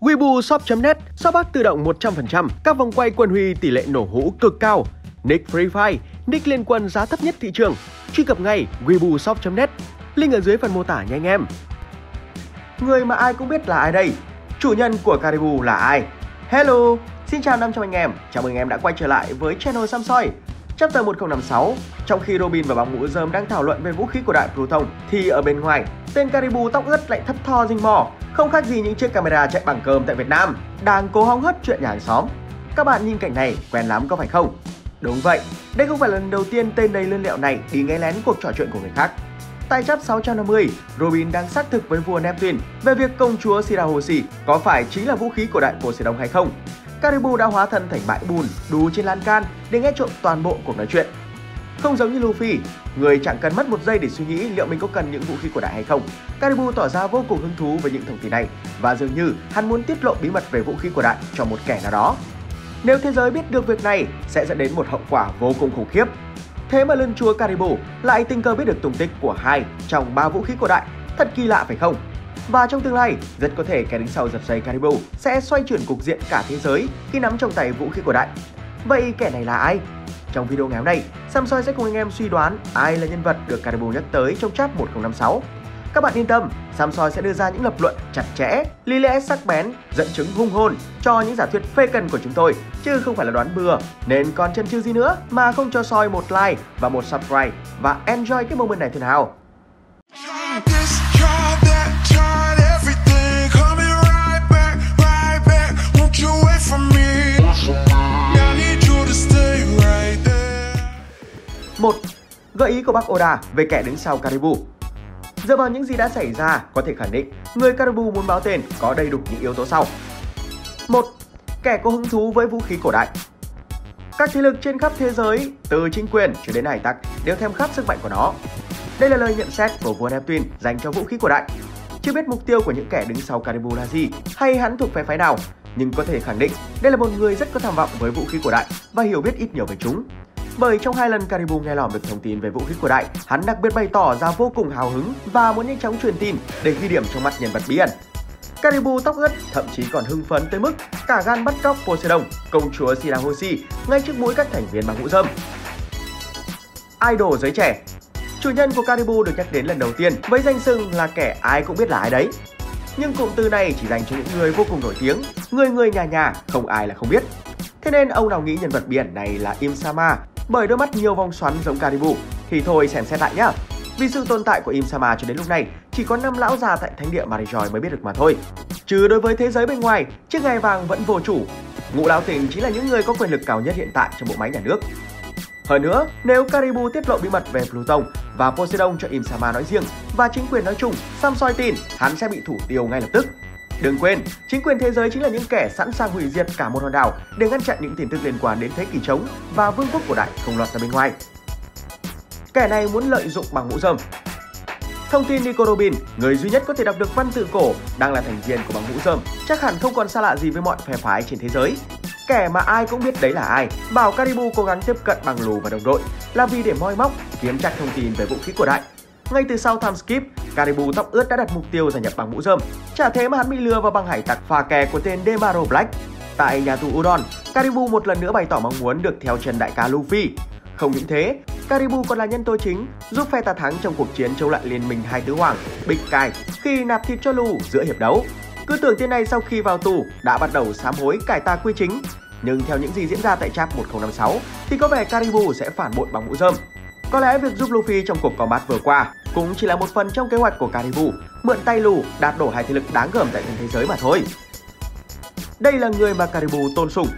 Weibo Shop.net, shop bác tự động 100%, các vòng quay quân huy tỷ lệ nổ hũ cực cao. Nick Free Fire, nick liên quân giá thấp nhất thị trường. Truy cập ngay Weibo Shop.net, link ở dưới phần mô tả nha anh em. Người mà ai cũng biết là ai đây? Chủ nhân của Caribou là ai? Hello, xin chào 500 anh em, chào mừng em đã quay trở lại với channel Samsoi. Chapter 1056, trong khi Robin và bóng mũ rơm đang thảo luận về vũ khí của đại Pluton, thì ở bên ngoài, tên Caribou tóc ướt lại thấp tho rinh mò, không khác gì những chiếc camera chạy bằng cơm tại Việt Nam, đang cố hóng hất chuyện nhà hàng xóm. Các bạn nhìn cảnh này quen lắm có phải không? Đúng vậy, đây không phải là lần đầu tiên tên đầy lươn lẹo này đi nghe lén cuộc trò chuyện của người khác. Tại chấp 650, Robin đang xác thực với vua Neptune về việc công chúa Sirahoshi có phải chính là vũ khí của đại Poseidon hay không. Caribou đã hóa thân thành bãi bùn đù trên lan can để nghe trộm toàn bộ cuộc nói chuyện. Không giống như Luffy, người chẳng cần mất một giây để suy nghĩ liệu mình có cần những vũ khí của đại hay không. Caribou tỏ ra vô cùng hứng thú với những thông tin này và dường như hắn muốn tiết lộ bí mật về vũ khí của đại cho một kẻ nào đó. Nếu thế giới biết được việc này sẽ dẫn đến một hậu quả vô cùng khủng khiếp. Thế mà lân chúa Caribou lại tình cờ biết được tung tích của hai trong ba vũ khí của đại. Thật kỳ lạ phải không? Và trong tương lai, rất có thể kẻ đứng sau giật dây Caribou sẽ xoay chuyển cục diện cả thế giới khi nắm trong tay vũ khí của đại. Vậy kẻ này là ai? Trong video ngày hôm nay, Samsoi sẽ cùng anh em suy đoán ai là nhân vật được Caribou nhắc tới trong chap 1056. Các bạn yên tâm, Samsoi sẽ đưa ra những lập luận chặt chẽ, lý lẽ sắc bén, dẫn chứng hung hồn cho những giả thuyết phê cần của chúng tôi, chứ không phải là đoán bừa. Nên còn chân chừ gì nữa mà không cho soi một like và một subscribe và enjoy cái moment này thế nào. 1. Gợi ý của bác Oda về kẻ đứng sau Caribou Dựa vào những gì đã xảy ra, có thể khẳng định người Caribou muốn báo tên có đầy đủ những yếu tố sau. 1. Kẻ có hứng thú với vũ khí cổ đại Các thế lực trên khắp thế giới, từ chính quyền cho đến hải tặc, đều thèm khát sức mạnh của nó. Đây là lời nhận xét của vua Neptune dành cho vũ khí cổ đại. Chưa biết mục tiêu của những kẻ đứng sau Caribou là gì, hay hắn thuộc phe phái nào, nhưng có thể khẳng định đây là một người rất có tham vọng với vũ khí cổ đại và hiểu biết ít nhiều về chúng. Bởi trong hai lần Caribou nghe lỏm được thông tin về vũ khí của đại, hắn đặc biệt bày tỏ ra vô cùng hào hứng và muốn nhanh chóng truyền tin để ghi điểm trong mắt nhân vật bí ẩn. Caribou tóc ướt thậm chí còn hưng phấn tới mức cả gan bắt cóc Poseidon, công chúa Sirahoshi ngay trước mũi các thành viên bằng mũ dâm Idol giới trẻ Chủ nhân của Caribou được nhắc đến lần đầu tiên với danh xưng là kẻ ai cũng biết là ai đấy. Nhưng cụm từ này chỉ dành cho những người vô cùng nổi tiếng, người người nhà nhà, không ai là không biết. Thế nên ông nào nghĩ nhân vật biển này là Im Sama bởi đôi mắt nhiều vòng xoắn giống Caribou thì thôi xem xét lại nhá. Vì sự tồn tại của Im Sama cho đến lúc này chỉ có năm lão già tại thánh địa Marijoy mới biết được mà thôi. Chứ đối với thế giới bên ngoài, chiếc ngai vàng vẫn vô chủ. Ngũ lão tình chính là những người có quyền lực cao nhất hiện tại trong bộ máy nhà nước. Hơn nữa, nếu Caribou tiết lộ bí mật về Pluton và Poseidon cho Im Sama nói riêng và chính quyền nói chung, Samsoi tin hắn sẽ bị thủ tiêu ngay lập tức. Đừng quên, chính quyền thế giới chính là những kẻ sẵn sàng hủy diệt cả một hòn đảo để ngăn chặn những tin tức liên quan đến thế kỷ trống và vương quốc cổ đại không lọt ra bên ngoài. Kẻ này muốn lợi dụng bằng mũ rơm. Thông tin Nico Robin, người duy nhất có thể đọc được văn tự cổ, đang là thành viên của bằng mũ rơm, chắc hẳn không còn xa lạ gì với mọi phe phái trên thế giới. Kẻ mà ai cũng biết đấy là ai, bảo Caribou cố gắng tiếp cận bằng lù và đồng đội là vì để moi móc, kiếm chặt thông tin về vũ khí cổ đại. Ngay từ sau time skip, Caribou tóc ướt đã đặt mục tiêu gia nhập bằng mũ rơm. Chả thế mà hắn bị lừa vào bằng hải tặc pha kè của tên Demaro Black. Tại nhà tù Udon, Caribou một lần nữa bày tỏ mong muốn được theo chân đại ca Luffy. Không những thế, Caribou còn là nhân tố chính giúp phe ta thắng trong cuộc chiến chống lại liên minh hai tứ hoàng Big Kai khi nạp thịt cho Lu giữa hiệp đấu. Cứ tưởng tên này sau khi vào tù đã bắt đầu sám hối cải tà quy chính, nhưng theo những gì diễn ra tại chap 1056 thì có vẻ Caribou sẽ phản bội bằng mũ rơm. Có lẽ việc giúp Luffy trong cuộc combat vừa qua cũng chỉ là một phần trong kế hoạch của Caribou mượn tay lù đạt đổ hai thế lực đáng gờm tại thế giới mà thôi. Đây là người mà Caribou tôn sùng.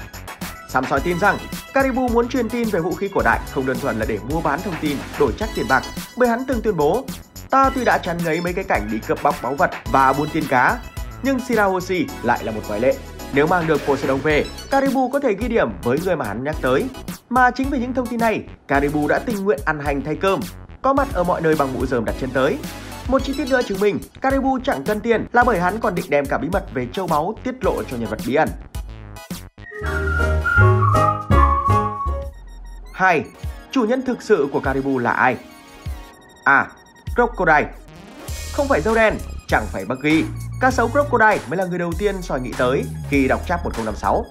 Sam soi tin rằng Caribou muốn truyền tin về vũ khí cổ đại không đơn thuần là để mua bán thông tin, đổi chắc tiền bạc, bởi hắn từng tuyên bố Ta tuy đã chán ngấy mấy cái cảnh bị cướp bóc báu vật và buôn tiên cá, nhưng Shirahoshi lại là một ngoại lệ. Nếu mang được Poseidon về, Caribou có thể ghi điểm với người mà hắn nhắc tới. Mà chính vì những thông tin này, Caribou đã tình nguyện ăn hành thay cơm, có mặt ở mọi nơi bằng mũ rơm đặt chân tới. Một chi tiết nữa chứng minh Caribou chẳng cần tiền là bởi hắn còn định đem cả bí mật về châu báu tiết lộ cho nhân vật bí ẩn. 2. Chủ nhân thực sự của Caribou là ai? à Crocodile Không phải dâu đen, chẳng phải Buggy Cá sấu Crocodile mới là người đầu tiên soi nghĩ tới khi đọc chap 1056.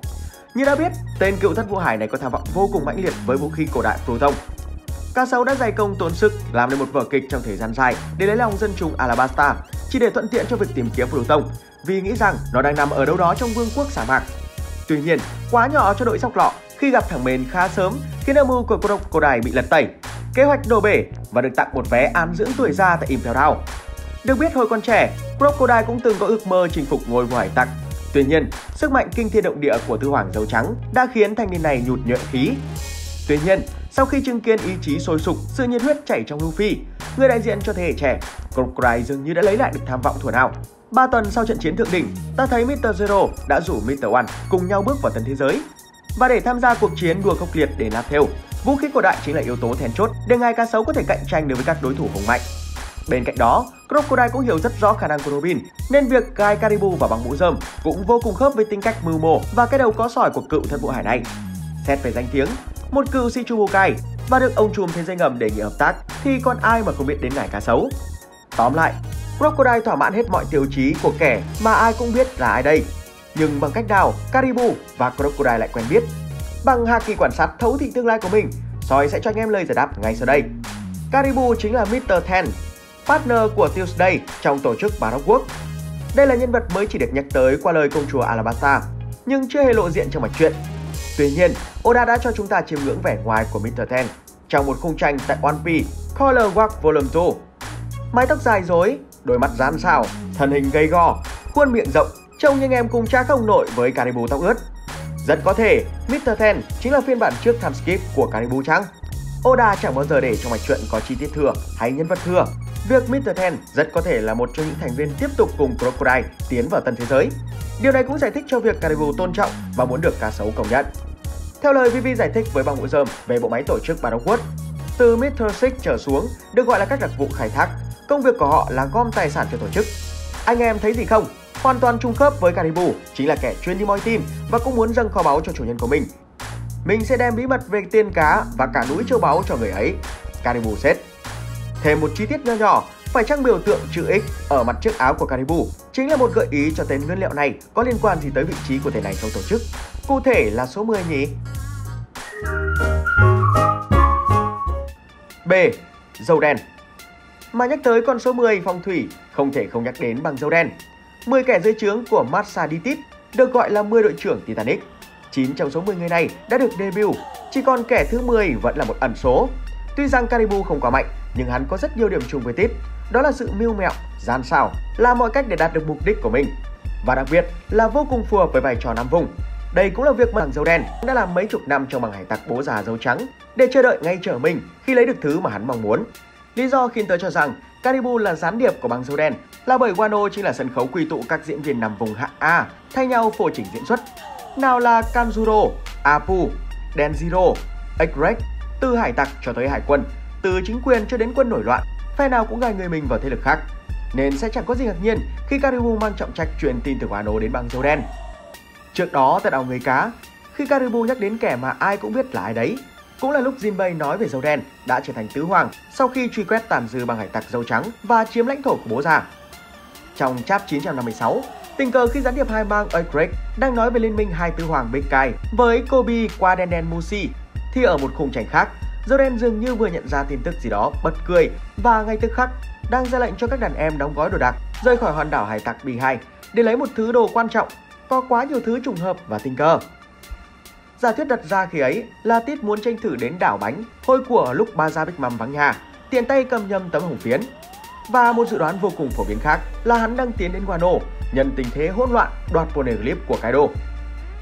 Như đã biết, tên cựu thất vũ hải này có tham vọng vô cùng mãnh liệt với vũ khí cổ đại Proton. Cá sấu đã dày công tốn sức làm nên một vở kịch trong thời gian dài để lấy lòng dân chúng Alabasta, chỉ để thuận tiện cho việc tìm kiếm Proton, vì nghĩ rằng nó đang nằm ở đâu đó trong vương quốc sa mạc. Tuy nhiên, quá nhỏ cho đội sóc lọ khi gặp thằng mền khá sớm khiến âm mưu của Crocodile bị lật tẩy. Kế hoạch đổ bể và được tặng một vé an dưỡng tuổi già tại Impel Down. Được biết hồi còn trẻ, Crocodile cũng từng có ước mơ chinh phục ngôi vua hải tặc. Tuy nhiên, sức mạnh kinh thiên động địa của Thư Hoàng Dấu Trắng đã khiến thanh niên này nhụt nhợn khí. Tuy nhiên, sau khi chứng kiến ý chí sôi sục, sự nhiệt huyết chảy trong Luffy, người đại diện cho thế hệ trẻ, Crocodile dường như đã lấy lại được tham vọng thuở nào. Ba tuần sau trận chiến thượng đỉnh, ta thấy Mr. Zero đã rủ Mr. One cùng nhau bước vào tân thế giới. Và để tham gia cuộc chiến đua khốc liệt để nạp theo, vũ khí cổ đại chính là yếu tố then chốt để ngài cá sấu có thể cạnh tranh được với các đối thủ hùng mạnh. Bên cạnh đó, Crocodile cũng hiểu rất rõ khả năng của Robin, nên việc gai Caribou vào bằng mũ rơm cũng vô cùng khớp với tính cách mưu mô và cái đầu có sỏi của cựu thân vụ hải này. Xét về danh tiếng, một cựu Shichibukai và được ông trùm thế giới ngầm đề nghị hợp tác thì còn ai mà không biết đến ngài cá sấu. Tóm lại, Crocodile thỏa mãn hết mọi tiêu chí của kẻ mà ai cũng biết là ai đây. Nhưng bằng cách nào, Caribou và Crocodile lại quen biết. Bằng haki quan sát thấu thị tương lai của mình, Soi sẽ cho anh em lời giải đáp ngay sau đây. Caribou chính là Mr. Ten, partner của Tuesday trong tổ chức Baroque Work. Đây là nhân vật mới chỉ được nhắc tới qua lời công chúa Alabasta, nhưng chưa hề lộ diện trong mạch truyện. Tuy nhiên, Oda đã cho chúng ta chiêm ngưỡng vẻ ngoài của Mr. Ten trong một khung tranh tại One Piece Color Work Volume 2. Mái tóc dài rối, đôi mắt rán xào thân hình gầy gò, khuôn miệng rộng, trông như anh em cùng cha không nội với Caribou tóc ướt. Rất có thể, Mr. Ten chính là phiên bản trước time skip của Caribou trắng Oda chẳng bao giờ để trong mạch truyện có chi tiết thừa hay nhân vật thừa. Việc Mr. Ten rất có thể là một trong những thành viên tiếp tục cùng Crocodile tiến vào tân thế giới. Điều này cũng giải thích cho việc Caribou tôn trọng và muốn được cá sấu công nhận. Theo lời Vivi giải thích với bằng mũi rơm về bộ máy tổ chức Baroque từ Mr. Six trở xuống được gọi là các đặc vụ khai thác. Công việc của họ là gom tài sản cho tổ chức. Anh em thấy gì không? Hoàn toàn trung khớp với Caribou, chính là kẻ chuyên đi moi tim và cũng muốn dâng kho báu cho chủ nhân của mình. Mình sẽ đem bí mật về tiền cá và cả núi châu báu cho người ấy. Caribou xét. Thêm một chi tiết nho nhỏ, phải chăng biểu tượng chữ X ở mặt chiếc áo của Caribou chính là một gợi ý cho tên nguyên liệu này có liên quan gì tới vị trí của tên này trong tổ chức. Cụ thể là số 10 nhỉ? B. Dầu đen Mà nhắc tới con số 10 phong thủy, không thể không nhắc đến bằng dầu đen. 10 kẻ dưới trướng của Marsaditit được gọi là 10 đội trưởng Titanic. 9 trong số 10 người này đã được debut, chỉ còn kẻ thứ 10 vẫn là một ẩn số. Tuy rằng Caribou không quá mạnh, nhưng hắn có rất nhiều điểm chung với Tip, đó là sự mưu mẹo, gian xảo, làm mọi cách để đạt được mục đích của mình. Và đặc biệt là vô cùng phù hợp với vai trò Nam Vùng. Đây cũng là việc mà thằng dâu đen đã làm mấy chục năm trong bằng hải tặc bố già dâu trắng để chờ đợi ngay trở mình khi lấy được thứ mà hắn mong muốn. Lý do khiến tớ cho rằng Caribou là gián điệp của băng dâu đen là bởi Wano chính là sân khấu quy tụ các diễn viên nằm vùng hạng A thay nhau phổ chỉnh diễn xuất. Nào là Kanjuro, Apu, Denjiro, X-Rex, từ hải tặc cho tới hải quân, từ chính quyền cho đến quân nổi loạn, phe nào cũng gài người mình vào thế lực khác. Nên sẽ chẳng có gì ngạc nhiên khi Caribou mang trọng trách truyền tin từ Wano đến băng dâu đen. Trước đó tại đảo người cá, khi Caribou nhắc đến kẻ mà ai cũng biết là ai đấy, cũng là lúc Jinbei nói về dâu đen đã trở thành tứ hoàng sau khi truy quét tàn dư bằng hải tặc dâu trắng và chiếm lãnh thổ của bố già. Trong chap 956, tình cờ khi gián điệp hai mang Earthquake đang nói về liên minh hai tứ hoàng Big Kai với Kobe qua Denden Musi, thì ở một khung cảnh khác, Jordan dường như vừa nhận ra tin tức gì đó bật cười và ngay tức khắc đang ra lệnh cho các đàn em đóng gói đồ đạc rời khỏi hòn đảo hải tặc B2 để lấy một thứ đồ quan trọng có quá nhiều thứ trùng hợp và tình cờ. Giả thuyết đặt ra khi ấy là Tít muốn tranh thử đến đảo bánh hôi của lúc ba gia Big Mom vắng nhà, tiện tay cầm nhầm tấm hồng phiến. Và một dự đoán vô cùng phổ biến khác là hắn đang tiến đến Guano, nhân tình thế hỗn loạn đoạt clip của Kaido.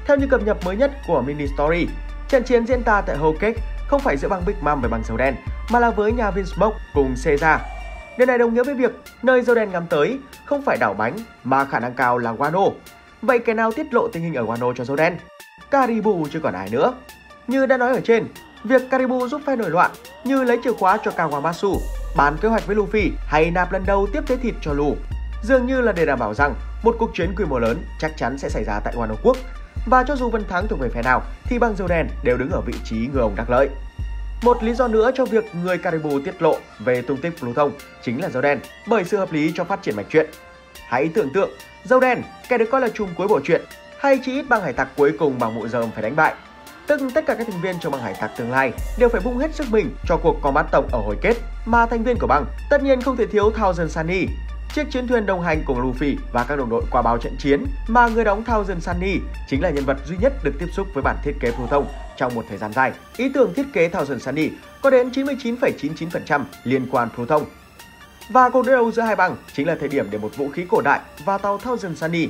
Theo như cập nhật mới nhất của Mini Story, trận chiến diễn ra tại Whole Cake không phải giữa băng Big Mom với băng dầu đen, mà là với nhà Vinsmoke cùng Caesar. Điều này đồng nghĩa với việc nơi dầu đen ngắm tới không phải đảo bánh mà khả năng cao là Wano. Vậy kẻ nào tiết lộ tình hình ở Wano cho dầu đen? Caribou chứ còn ai nữa. Như đã nói ở trên, việc Caribou giúp phe nổi loạn như lấy chìa khóa cho Kawamatsu, bàn kế hoạch với Luffy hay nạp lần đầu tiếp tế thịt cho Lu. Dường như là để đảm bảo rằng một cuộc chiến quy mô lớn chắc chắn sẽ xảy ra tại Wano Quốc. Và cho dù Vân Thắng thuộc về phe nào thì băng rêu đen đều đứng ở vị trí người ông đắc lợi. Một lý do nữa cho việc người Caribou tiết lộ về tung tích Pluton chính là dâu đen bởi sự hợp lý cho phát triển mạch truyện. Hãy tưởng tượng, dâu đen, kẻ được coi là chùm cuối bộ truyện, hay chỉ ít băng hải tặc cuối cùng mà mụ dơm phải đánh bại. Tức tất cả các thành viên trong băng hải tặc tương lai đều phải bung hết sức mình cho cuộc combat tổng ở hồi kết mà thành viên của băng tất nhiên không thể thiếu Thousand Sunny, chiếc chiến thuyền đồng hành cùng Luffy và các đồng đội qua báo trận chiến mà người đóng Thousand Sunny chính là nhân vật duy nhất được tiếp xúc với bản thiết kế phổ thông trong một thời gian dài. Ý tưởng thiết kế Thousand Sunny có đến 99,99% liên quan phổ thông. Và cuộc đối đầu giữa hai băng chính là thời điểm để một vũ khí cổ đại và tàu Thousand Sunny.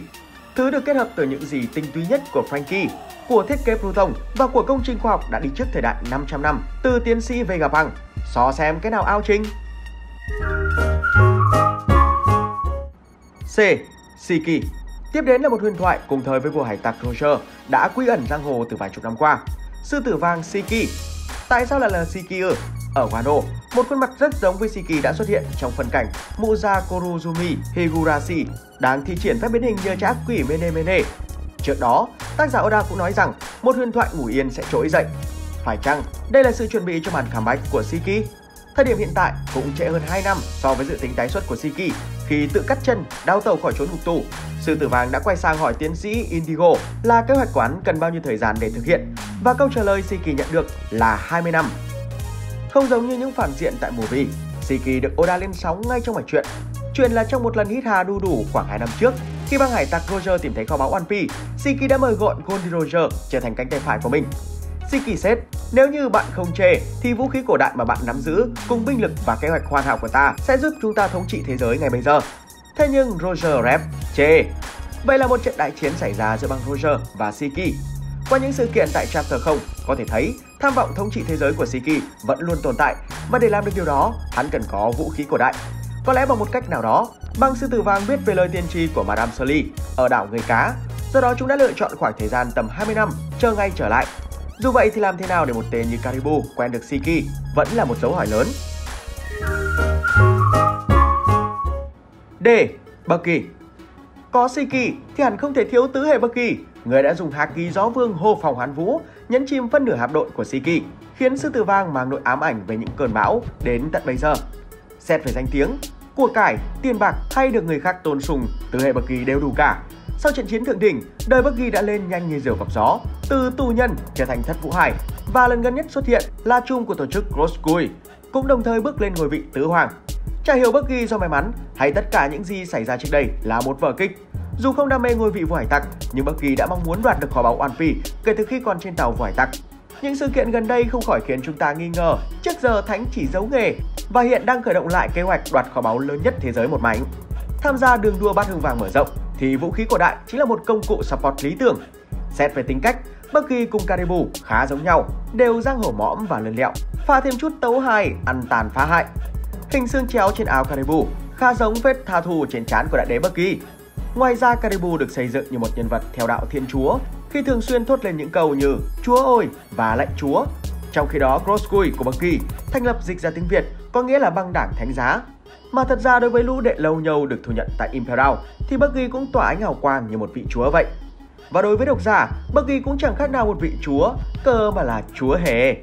Thứ được kết hợp từ những gì tinh túy nhất của Frankie, của thiết kế Pluton và của công trình khoa học đã đi trước thời đại 500 năm từ tiến sĩ Vegapunk. So xem cái nào ao trình. C. Siki Tiếp đến là một huyền thoại cùng thời với vua hải tặc Roger đã quy ẩn giang hồ từ vài chục năm qua. Sư tử vàng Siki. Tại sao lại là Siki ư? Ở Wano, một khuôn mặt rất giống với Siki đã xuất hiện trong phân cảnh Muza Korozumi Higurashi đang thi triển phép biến hình nhờ trác ác quỷ Mene Mene. Trước đó, tác giả Oda cũng nói rằng một huyền thoại ngủ yên sẽ trỗi dậy. Phải chăng đây là sự chuẩn bị cho màn comeback của Siki? Thời điểm hiện tại cũng trễ hơn 2 năm so với dự tính tái xuất của Siki khi tự cắt chân, đau tàu khỏi trốn ngục tù. Sư tử vàng đã quay sang hỏi tiến sĩ Indigo là kế hoạch quán cần bao nhiêu thời gian để thực hiện và câu trả lời Siki nhận được là 20 năm. Không giống như những phản diện tại movie, Siki được Oda lên sóng ngay trong mạch truyện. Chuyện là trong một lần hít hà đu đủ khoảng 2 năm trước, khi băng hải tặc Roger tìm thấy kho báu One Piece, Siki đã mời gọi Goldie Roger trở thành cánh tay phải của mình. Siki said, nếu như bạn không chê, thì vũ khí cổ đại mà bạn nắm giữ cùng binh lực và kế hoạch hoàn hảo của ta sẽ giúp chúng ta thống trị thế giới ngày bây giờ. Thế nhưng Roger rep chê. Vậy là một trận đại chiến xảy ra giữa băng Roger và Siki. Qua những sự kiện tại Chapter 0, có thể thấy tham vọng thống trị thế giới của Siki vẫn luôn tồn tại và để làm được điều đó, hắn cần có vũ khí cổ đại. Có lẽ bằng một cách nào đó, băng sư tử vàng biết về lời tiên tri của Madame Sully ở đảo người cá, do đó chúng đã lựa chọn khoảng thời gian tầm 20 năm chờ ngay trở lại dù vậy thì làm thế nào để một tên như Caribou quen được Siki vẫn là một dấu hỏi lớn. D. Bucky Có Siki thì hẳn không thể thiếu tứ hệ Bucky, người đã dùng haki gió vương hô phòng hoán vũ, nhấn chìm phân nửa hạm đội của Siki, khiến sư tử vàng mang nỗi ám ảnh về những cơn bão đến tận bây giờ. Xét về danh tiếng, của cải, tiền bạc hay được người khác tôn sùng, tứ hệ Bucky đều đủ cả. Sau trận chiến thượng đỉnh, đời Bucky đã lên nhanh như diều gặp gió, từ tù nhân trở thành thất vũ hải và lần gần nhất xuất hiện là chung của tổ chức Grosskui, cũng đồng thời bước lên ngôi vị tứ hoàng. Chả hiểu Bucky do may mắn hay tất cả những gì xảy ra trước đây là một vở kịch. Dù không đam mê ngôi vị vua hải tặc, nhưng Bucky đã mong muốn đoạt được kho báu One Piece kể từ khi còn trên tàu vua hải tặc. Những sự kiện gần đây không khỏi khiến chúng ta nghi ngờ trước giờ Thánh chỉ giấu nghề và hiện đang khởi động lại kế hoạch đoạt kho báu lớn nhất thế giới một mảnh. Tham gia đường đua bát hương vàng mở rộng thì vũ khí của đại chính là một công cụ support lý tưởng. Xét về tính cách, Bucky cùng Karibu khá giống nhau, đều giang hổ mõm và lươn lẹo, pha thêm chút tấu hài, ăn tàn phá hại. Hình xương chéo trên áo Karibu khá giống vết tha thù trên trán của đại đế Bucky. Ngoài ra Karibu được xây dựng như một nhân vật theo đạo Thiên Chúa, khi thường xuyên thốt lên những câu như Chúa ơi và lệnh Chúa. Trong khi đó Crosscui của Bucky thành lập dịch ra tiếng Việt có nghĩa là băng đảng thánh giá. Mà thật ra đối với lũ đệ lâu nhâu được thu nhận tại Imperial thì Bucky cũng tỏa ánh hào quang như một vị chúa vậy. Và đối với độc giả, Bucky cũng chẳng khác nào một vị chúa, cơ mà là chúa hề.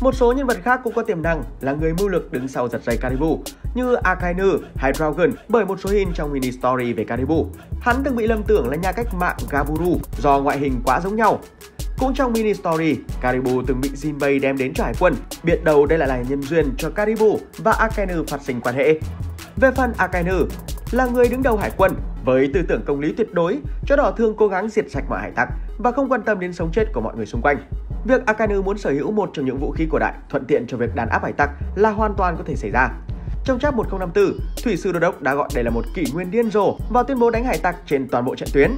Một số nhân vật khác cũng có tiềm năng là người mưu lực đứng sau giật dây Karibu như Akainu hay Dragon bởi một số hình trong mini story về Karibu. Hắn từng bị lầm tưởng là nhà cách mạng Gaburu do ngoại hình quá giống nhau. Cũng trong mini story, Caribou từng bị Jinbei đem đến cho hải quân, biết đầu đây lại là nhân duyên cho Caribou và Akainu phát sinh quan hệ. Về phần Akainu, là người đứng đầu hải quân với tư tưởng công lý tuyệt đối, cho đỏ thương cố gắng diệt sạch mọi hải tặc và không quan tâm đến sống chết của mọi người xung quanh. Việc Akainu muốn sở hữu một trong những vũ khí cổ đại thuận tiện cho việc đàn áp hải tặc là hoàn toàn có thể xảy ra. Trong chap 1054, Thủy sư Đô đốc đã gọi đây là một kỷ nguyên điên rồ và tuyên bố đánh hải tặc trên toàn bộ trận tuyến.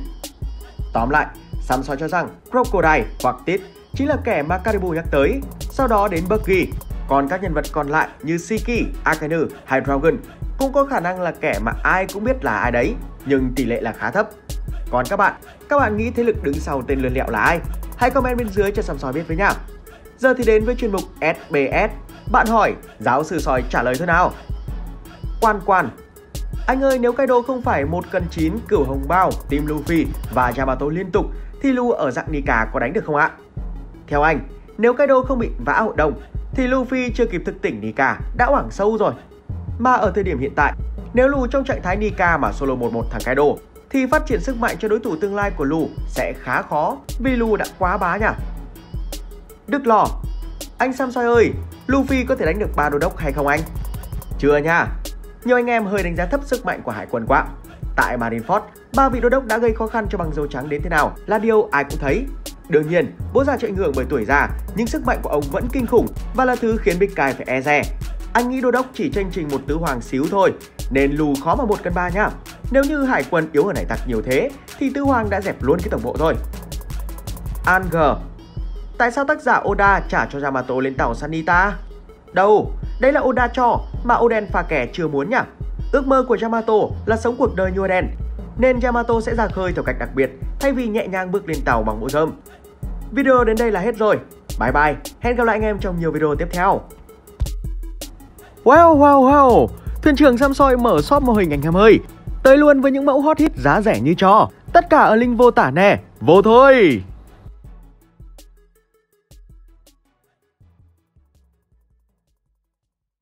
Tóm lại, Samson cho rằng Crocodile hoặc Tit chính là kẻ mà Karibu nhắc tới, sau đó đến Buggy. Còn các nhân vật còn lại như Siki, Akainu hay Dragon cũng có khả năng là kẻ mà ai cũng biết là ai đấy, nhưng tỷ lệ là khá thấp. Còn các bạn, các bạn nghĩ thế lực đứng sau tên lươn lẹo là ai? Hãy comment bên dưới cho Sam soi biết với nhá Giờ thì đến với chuyên mục SBS. Bạn hỏi, giáo sư soi trả lời thế nào? Quan quan Anh ơi, nếu Kaido không phải một cần chín cửu hồng bao, team Luffy và Yamato liên tục, thì Lu ở dạng Nika có đánh được không ạ? Theo anh, nếu Kaido không bị vã hội đồng, thì Luffy chưa kịp thức tỉnh Nika đã hoảng sâu rồi. Mà ở thời điểm hiện tại, Nếu Lu trong trạng thái Nika mà solo 1-1 thằng Kaido thì phát triển sức mạnh cho đối thủ tương lai của Lu sẽ khá khó vì Lu đã quá bá nhỉ. Đức Lò Anh Sam Soi ơi, Luffy có thể đánh được ba đô đốc hay không anh? Chưa nha. Nhiều anh em hơi đánh giá thấp sức mạnh của hải quân quá. Tại Marineford, ba vị đô đốc đã gây khó khăn cho bằng dâu trắng đến thế nào là điều ai cũng thấy. Đương nhiên, bố già chịu ảnh hưởng bởi tuổi già, nhưng sức mạnh của ông vẫn kinh khủng và là thứ khiến Big Kai phải e dè. Anh nghĩ đô đốc chỉ tranh trình một tứ hoàng xíu thôi, nên lù khó mà một cân ba nhá. Nếu như hải quân yếu ở nảy tặc nhiều thế, thì tứ hoàng đã dẹp luôn cái tổng bộ thôi. Anger Tại sao tác giả Oda trả cho Yamato lên tàu Sanita? Đâu, đây là Oda cho mà Oden pha kẻ chưa muốn nhỉ? Ước mơ của Yamato là sống cuộc đời như Oden, nên Yamato sẽ ra khơi theo cách đặc biệt thay vì nhẹ nhàng bước lên tàu bằng bộ rơm. Video đến đây là hết rồi. Bye bye, hẹn gặp lại anh em trong nhiều video tiếp theo. Wow wow wow, thuyền trưởng Samsoi mở shop mô hình anh em ơi. Tới luôn với những mẫu hot hit giá rẻ như cho. Tất cả ở link vô tả nè. Vô thôi!